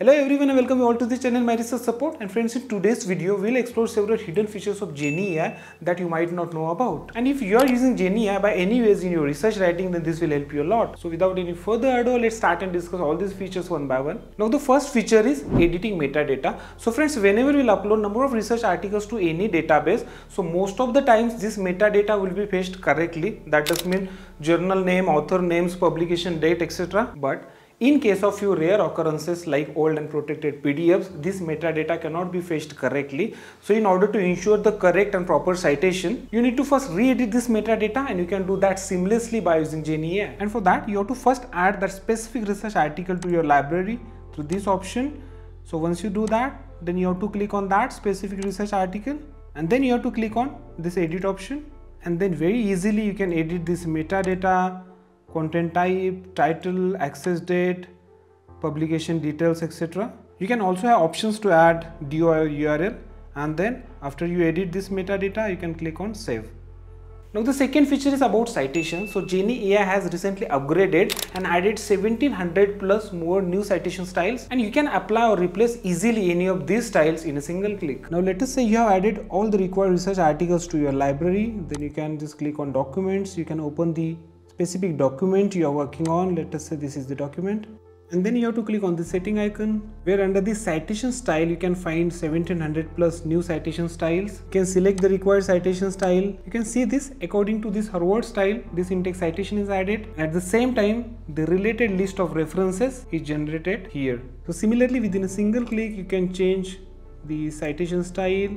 Hello everyone and welcome you all to the channel My Research Support and friends in today's video we'll explore several hidden features of Jenni AI that you might not know about and if you are using Jenni AI by any ways in your research writing then this will help you a lot. So without any further ado let's start and discuss all these features one by one. Now the first feature is editing metadata. So friends whenever we'll upload number of research articles to any database so most of the times this metadata will be fetched correctly that does mean journal name, author names, publication date etc. But in case of few rare occurrences like old and protected PDFs, this metadata cannot be fetched correctly. So in order to ensure the correct and proper citation, you need to first re-edit this metadata and you can do that seamlessly by using Jenni AI. And for that, you have to first add that specific research article to your library through this option. So once you do that, then you have to click on that specific research article and then you have to click on this edit option and then very easily you can edit this metadata content type, title, access date, publication details, etc. You can also have options to add DOI URL and then after you edit this metadata, you can click on save. Now the second feature is about citation. So Jenni AI has recently upgraded and added 1700 plus more new citation styles and you can apply or replace easily any of these styles in a single click. Now let us say you have added all the required research articles to your library. Then you can just click on documents. You can open the specific document you are working on let us say this is the document and then you have to click on the setting icon where under the citation style you can find 1700 plus new citation styles. You can select the required citation style. You can see this according to this Harvard style this in-text citation is added. At the same time the related list of references is generated here. So similarly within a single click you can change the citation style.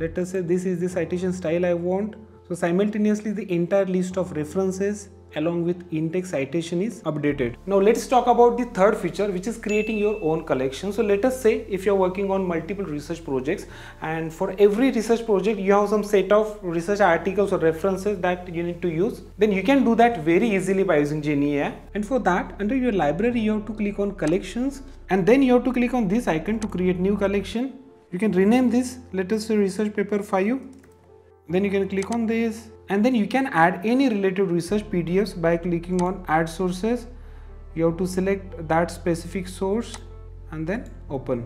Let us say this is the citation style I want. So simultaneously the entire list of references along with in-text citation is updated. Now let's talk about the third feature which is creating your own collection. So let us say if you're working on multiple research projects and for every research project you have some set of research articles or references that you need to use then you can do that very easily by using Jenni AI and for that under your library you have to click on collections and then you have to click on this icon to create new collection. You can rename this let us say research paper 5 then you can click on this and then you can add any related research PDFs by clicking on add sources. You have to select that specific source and then open.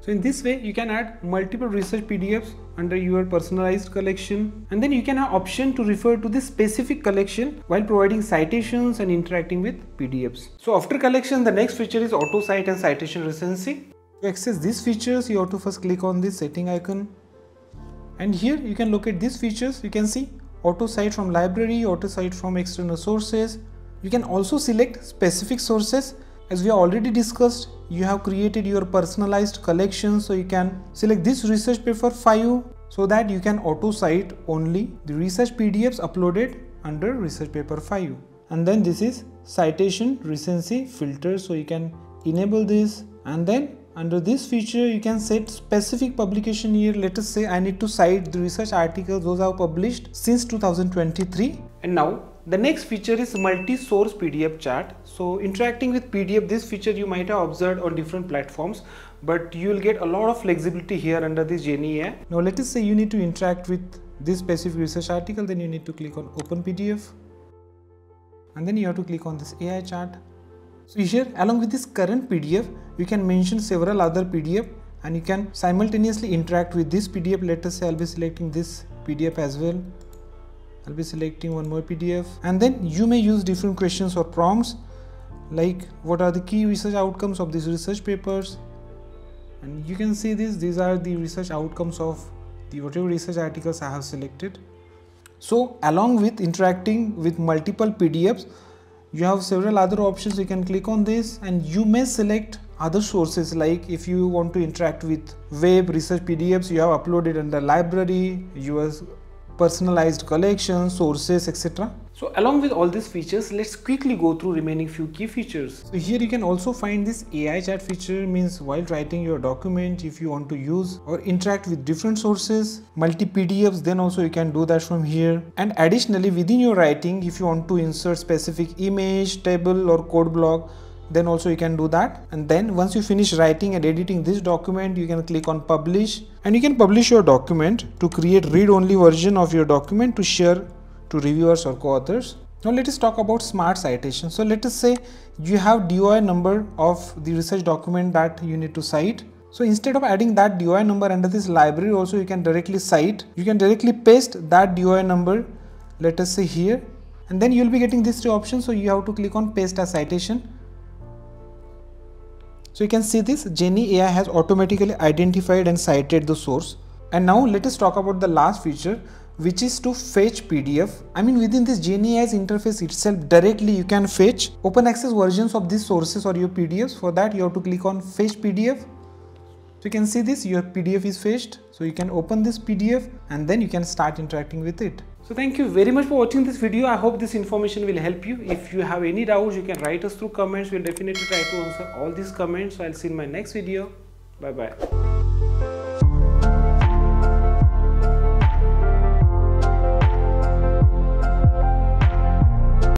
So in this way you can add multiple research PDFs under your personalized collection. And then you can have option to refer to this specific collection while providing citations and interacting with PDFs. So after collection the next feature is auto cite and citation recency. To access these features you have to first click on this setting icon. And here you can look at these features. You can see auto cite from library auto cite from external sources. You can also select specific sources. As we already discussed you have created your personalized collection so you can select this research paper file so that you can auto cite only the research pdfs uploaded under research paper 5 and then this is citation recency filter so you can enable this. And then under this feature, you can set specific publication year. Let us say I need to cite the research articles those are published since 2023. And now the next feature is multi-source PDF chat. So interacting with PDF, this feature you might have observed on different platforms, but you will get a lot of flexibility here under this Jenni AI. Now let us say you need to interact with this specific research article, then you need to click on open PDF. And then you have to click on this AI chat so here along with this current PDF, you can mention several other PDF and you can simultaneously interact with this PDF. Let us say I'll be selecting this PDF as well. I'll be selecting one more PDF and then you may use different questions or prompts like what are the key research outcomes of these research papers and you can see this these are the research outcomes of the whatever research articles I have selected. So along with interacting with multiple PDFs you have several other options. You can click on this and you may select other sources. Like if you want to interact with web research pdfs you have uploaded in the library your personalized collection sources etc so along with all these features, let's quickly go through remaining few key features. So here you can also find this AI chat feature means while writing your document, if you want to use or interact with different sources, multi PDFs, then also you can do that from here. And additionally within your writing, if you want to insert specific image, table or code block, then also you can do that and then once you finish writing and editing this document you can click on publish and you can publish your document to create read only version of your document to share to reviewers or co-authors Now let us talk about smart citation. So let us say you have DOI number of the research document that you need to cite. So instead of adding that DOI number under this library also you can directly cite. You can directly paste that DOI number let us say here and then you'll be getting these two options so you have to click on paste as citation so you can see this Jenni AI has automatically identified and cited the source and now let us talk about the last feature which is to fetch PDF. I mean within this Jenni AI's interface itself directly you can fetch open access versions of these sources or your PDFs. For that you have to click on fetch PDF. So you can see this your PDF is fetched. So you can open this PDF and then you can start interacting with it. So thank you very much for watching this video. I hope this information will help you. If you have any doubts, you can write us through comments. We'll definitely try to answer all these comments. So I'll see you in my next video. Bye bye.